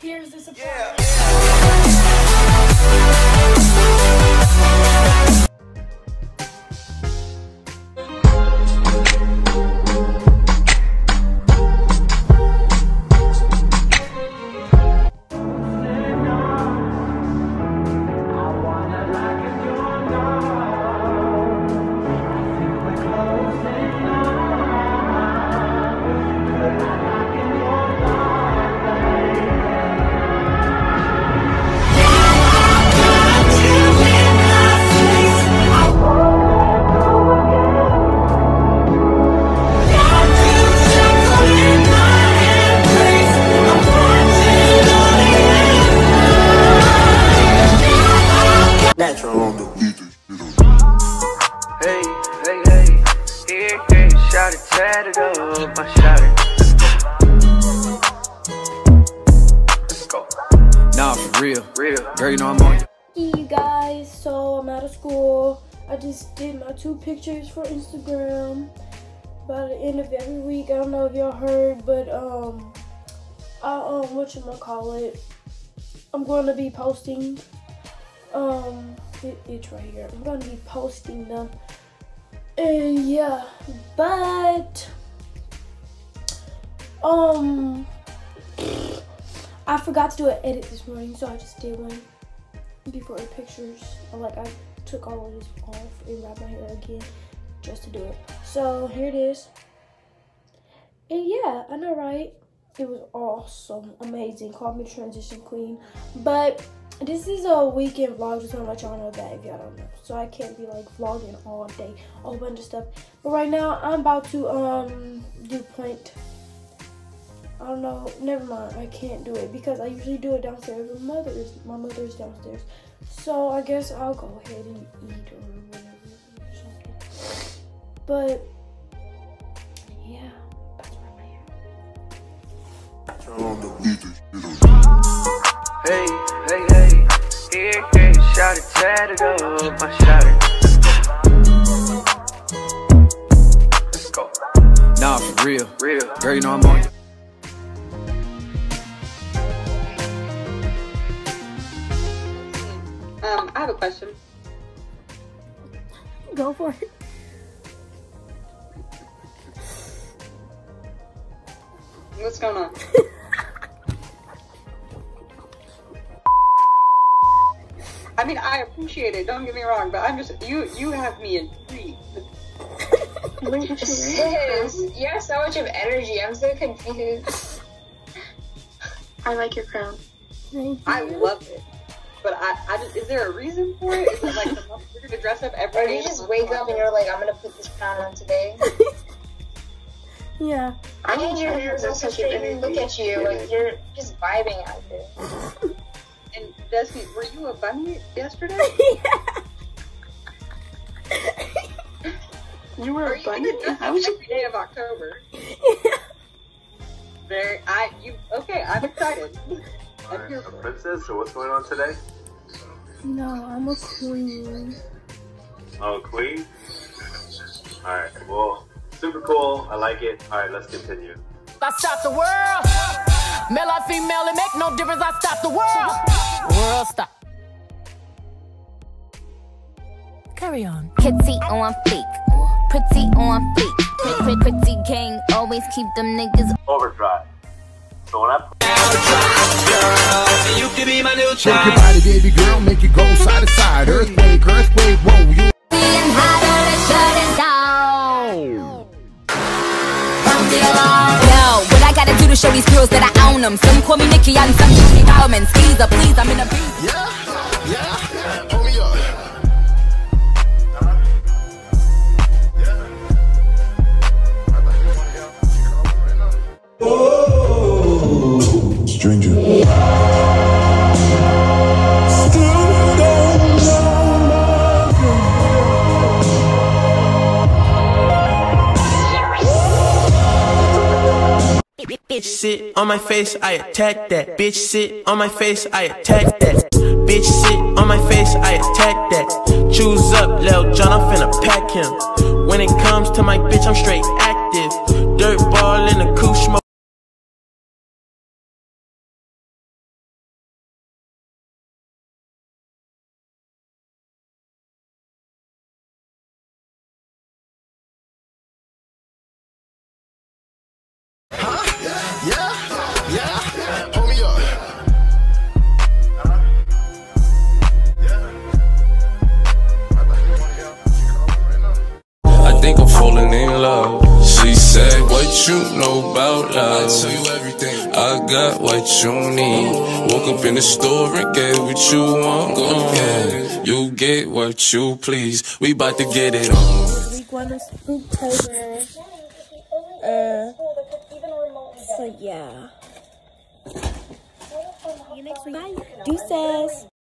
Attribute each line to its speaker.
Speaker 1: Here's the surprise.
Speaker 2: Yeah. Hey, hey. Here, here, shot it, tatted up. I shot it. Let's go.
Speaker 3: Nah, for real.
Speaker 2: Real.
Speaker 3: Girl, you know I'm on.
Speaker 1: Hey, you guys, so I'm out of school. I just did my two pictures for Instagram by the end of every week. I don't know if y'all heard, but um, I um, what you gonna call it? I'm going to be posting. Um, it, it's right here. I'm going to be posting them. And yeah, but um, I forgot to do an edit this morning, so I just did one before the pictures. Like I took all of this off and wrapped my hair again just to do it. So here it is. And yeah, I know right? It was awesome, amazing. Call me transition queen. But this is a weekend vlog, just wanna let y'all know that if y'all don't know. So I can't be like vlogging all day, a whole bunch of stuff. But right now I'm about to um do point I don't know. Never mind. I can't do it because I usually do it downstairs. My mother is my mother is downstairs, so I guess I'll go ahead and eat or whatever or something. But yeah, that's where my hair.
Speaker 4: on
Speaker 2: Hey, hey, hey. Here, here, shot it, tatted up. I shot it. Let's go.
Speaker 3: Nah, for real.
Speaker 2: Real.
Speaker 3: Girl, you know I'm on.
Speaker 5: Um, I have a question.
Speaker 1: Go for it.
Speaker 5: What's going on? mean, I appreciate it. Don't get me wrong, but I'm just you. You have me intrigued.
Speaker 6: Sis, you have so much of energy. I'm so confused. I like your crown.
Speaker 1: Thank
Speaker 5: I love it, but I, I just, is there a reason for it? Is it like the month we're gonna dress up every
Speaker 6: Or
Speaker 5: day?
Speaker 6: you just wake up and you're like, I'm gonna put this crown on today.
Speaker 1: yeah.
Speaker 6: I need your hair to straight and look at you. Like you're just vibing out here.
Speaker 5: And Destiny, were you a bunny yesterday?
Speaker 6: You
Speaker 5: Are you gonna was up every day of October? Very, I, you, okay, I'm excited. I'm here
Speaker 7: Alright,
Speaker 5: for
Speaker 7: princess, so what's going on today?
Speaker 1: No, I'm a queen.
Speaker 7: Oh, queen? Alright, well, super cool. I like it. Alright, let's continue.
Speaker 8: I stop the world. Male or female, it make no difference. I stop the world. World stop. Carry on.
Speaker 9: Kitty on fleek, pretty on fleek. Pretty, pretty, pretty gang, always keep them niggas
Speaker 7: Overdrive. So when I
Speaker 10: Shake your body, baby girl, make it go side to side. Earthquake, earthquake, whoa, you.
Speaker 9: being hotter than shut it down. Yo, what I gotta to show these girls that I own them? Some call me Nicki, and some me Roman. Skeezer, please, I'm in a beat.
Speaker 10: Yeah,
Speaker 11: Bitch sit on my face, I attack that. Bitch sit on my face, I attack that. Bitch sit on my face, I attack that. Choose up, Lil John, I'm finna pack him. When it comes to my bitch, I'm straight active. Dirt ball in the coupe,
Speaker 12: you know about love? I tell you everything. I got what you need. Woke up in the store and get what you want. Go Yeah. You get what you please. We bout to get it on.
Speaker 1: Week one of Spooktober. Uh, so yeah. See you next week. Bye. Deuces.